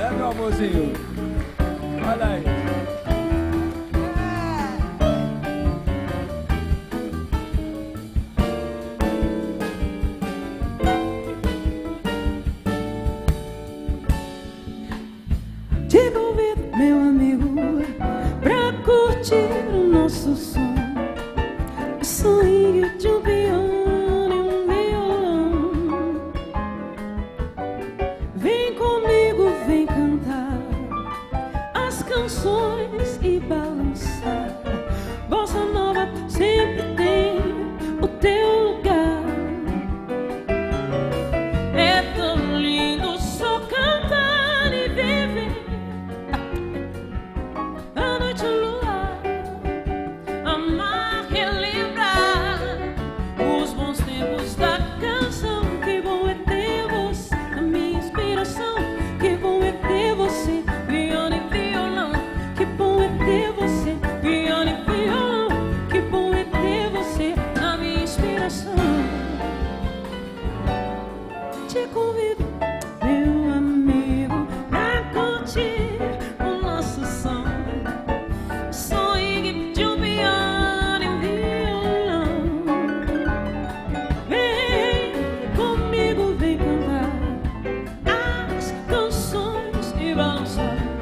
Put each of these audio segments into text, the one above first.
É, meu amorzinho? Olha aí. Te convido, meu amigo, pra curtir o nosso som. sonho de um Te convido, meu amigo, a curtir o nosso som. Sonho de um piano e violão. Vem comigo, vem cantar as canções e balançar.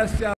hacia